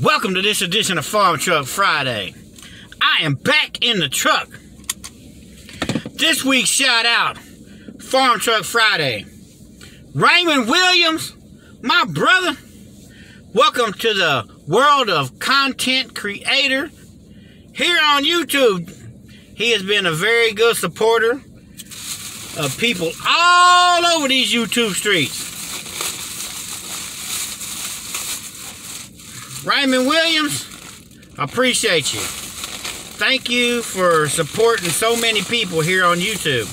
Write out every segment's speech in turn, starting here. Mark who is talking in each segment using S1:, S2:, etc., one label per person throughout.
S1: Welcome to this edition of Farm Truck Friday. I am back in the truck. This week's shout out, Farm Truck Friday. Raymond Williams, my brother, welcome to the world of content creator here on YouTube. He has been a very good supporter of people all over these YouTube streets. Raymond Williams, I appreciate you. Thank you for supporting so many people here on YouTube.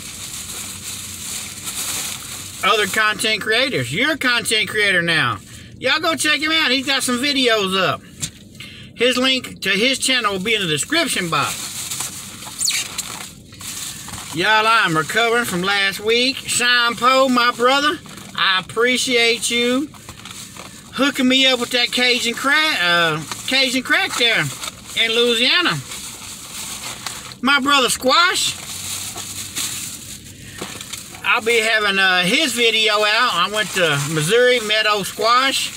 S1: Other content creators. You're a content creator now. Y'all go check him out. He's got some videos up. His link to his channel will be in the description box. Y'all, I'm recovering from last week. Sean Poe, my brother, I appreciate you hooking me up with that Cajun crack, uh, Cajun crack there in Louisiana. My brother Squash, I'll be having uh, his video out. I went to Missouri Meadow Squash,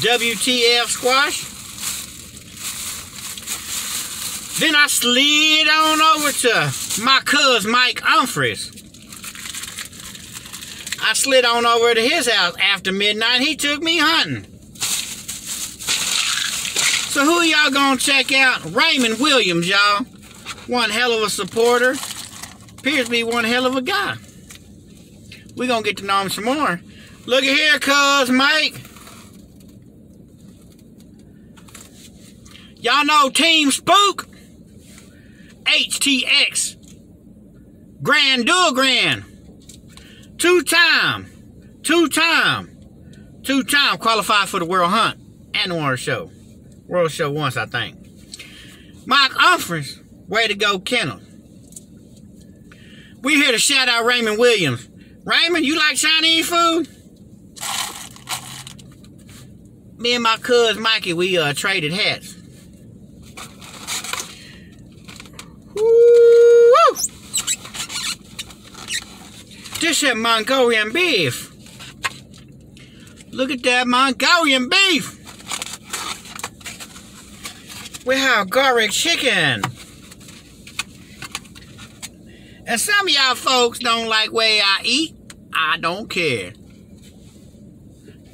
S1: WTF Squash. Then I slid on over to my cuz Mike Humphreys. I slid on over to his house after midnight. He took me hunting. So who y'all gonna check out? Raymond Williams, y'all. One hell of a supporter. Appears to be one hell of a guy. we gonna get to know him some more. Look at here, cuz Mike. Y'all know Team Spook? HTX. Grand Dual Grand. Two time. Two time. Two time qualified for the World Hunt and the World Show. World Show once, I think. Mike Humphreys, way to go, Kennel. We here to shout out Raymond Williams. Raymond, you like Chinese food? Me and my cousin Mikey, we uh, traded hats. Woo! This is Mongolian beef. Look at that Mongolian beef. We have garlic chicken. And some of y'all folks don't like way I eat. I don't care.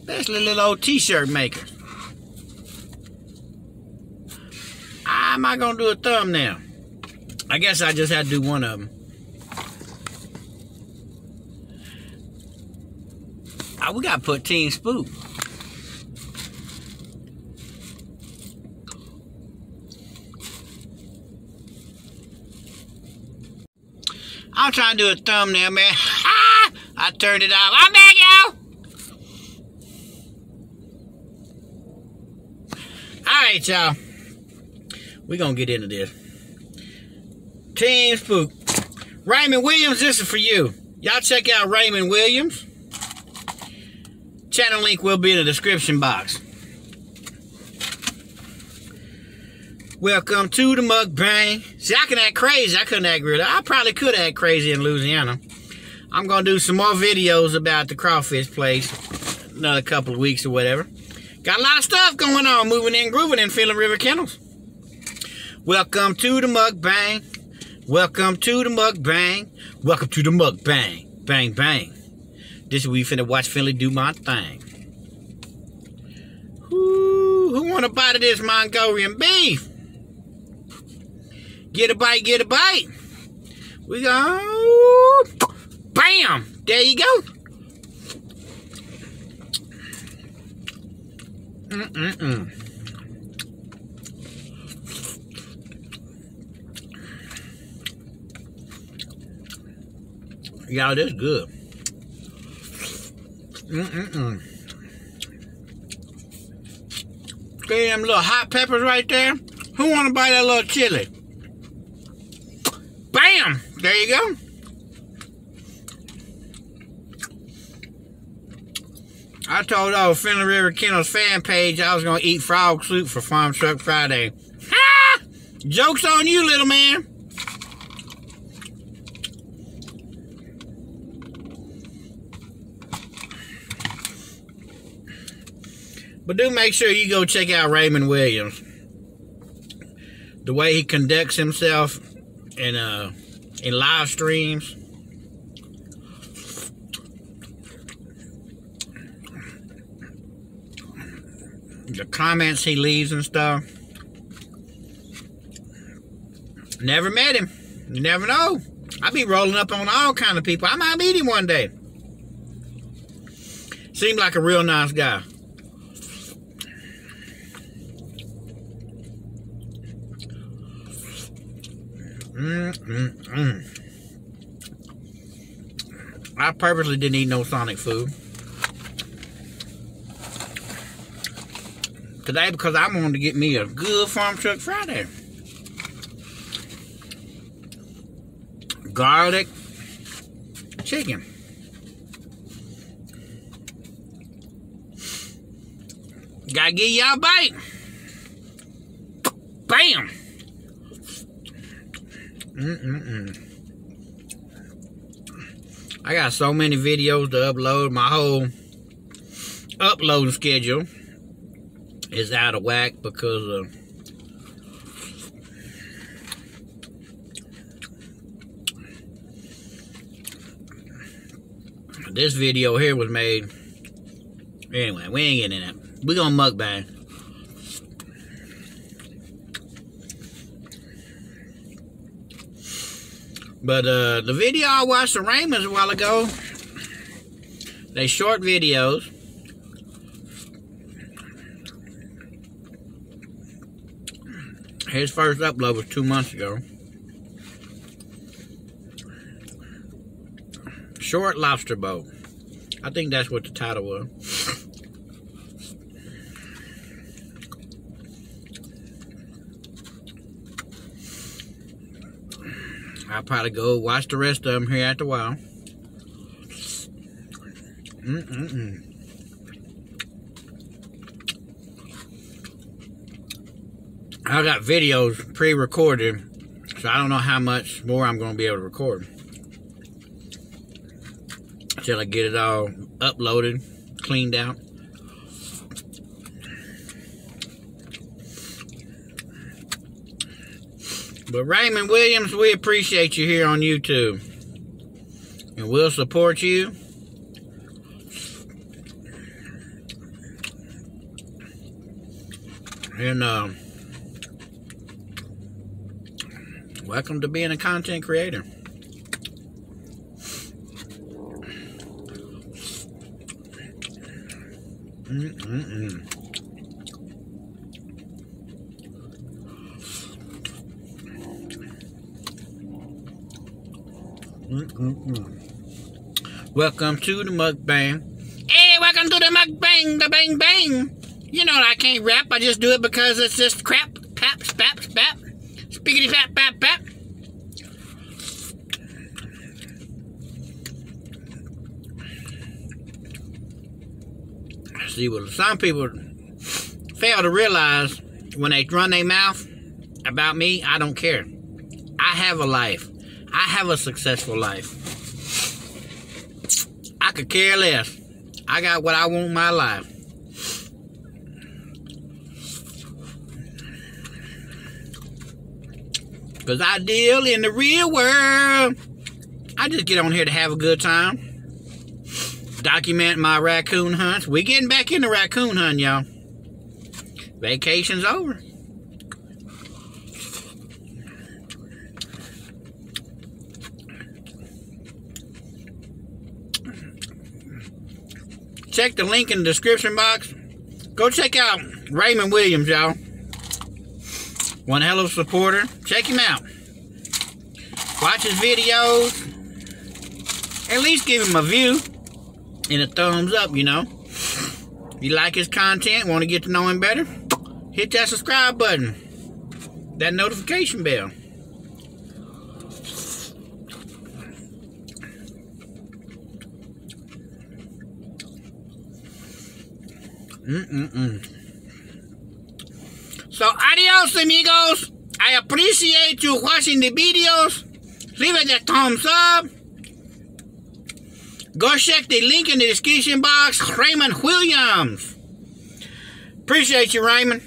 S1: Especially little old t-shirt makers. I'm not gonna do a thumbnail? I guess I just had to do one of them. Oh, we gotta put Team Spook. I'm trying to do a thumbnail, man. Ah! I turned it off. I'm back, y'all. All right, y'all. We're to get into this. Team Spook. Raymond Williams, this is for you. Y'all check out Raymond Williams. Channel link will be in the description box. Welcome to the mukbang. See, I can act crazy. I couldn't act real. I probably could act crazy in Louisiana. I'm going to do some more videos about the crawfish place. Another couple of weeks or whatever. Got a lot of stuff going on. Moving in, grooving in Finley River Kennels. Welcome to the mukbang. Welcome to the mukbang. Welcome to the mukbang. Bang, bang. This you finna watch Finley do my thing. Ooh, who want a bite of this Mongolian beef? Get a bite, get a bite. We go. Bam! There you go. Mm-mm-mm. Y'all, this good. Mm-mm-mm. Damn little hot peppers right there. Who want to buy that little chili? Bam! There you go. I told old Finley River Kennels fan page I was going to eat frog soup for Farm Truck Friday. Ha! Joke's on you, little man. But do make sure you go check out Raymond Williams. The way he conducts himself in uh in live streams. The comments he leaves and stuff. Never met him. You never know. I be rolling up on all kind of people. I might meet him one day. Seemed like a real nice guy. Mm, mm, mm. I purposely didn't eat no Sonic food. Today because I wanted to get me a good farm truck Friday. Garlic chicken. Gotta get y'all a bite. Bam! Mm-mm-mm. I got so many videos to upload. My whole uploading schedule is out of whack because of this video here was made. Anyway, we ain't getting in it. We gonna mukbang. But uh, the video I watched the Raymond's a while ago, they short videos. His first upload was two months ago. Short Lobster Boat. I think that's what the title was. I'll probably go watch the rest of them here after a while. Mm-mm-mm. I got videos pre-recorded, so I don't know how much more I'm going to be able to record. Until I get it all uploaded, cleaned out. But Raymond Williams, we appreciate you here on YouTube. And we'll support you. And uh, welcome to being a content creator. Mm-mm-mm. Mm-mm-mm. Welcome to the mukbang. Hey, welcome to the mukbang, the bang bang. You know I can't rap, I just do it because it's just crap, pap, spap, spap, spiggity pap, pap, pap. See, well, some people fail to realize when they run their mouth about me, I don't care. I have a life. I have a successful life. I could care less. I got what I want in my life. Because I deal in the real world. I just get on here to have a good time. Document my raccoon hunts. We getting back into raccoon hunt, y'all. Vacation's over. Check the link in the description box. Go check out Raymond Williams, y'all. One hell of a supporter. Check him out. Watch his videos. At least give him a view and a thumbs up, you know. If you like his content, want to get to know him better, hit that subscribe button. That notification bell. Mm-mm-mm. So, adios, amigos. I appreciate you watching the videos. Leave it a thumbs up. Go check the link in the description box. Raymond Williams. Appreciate you, Raymond.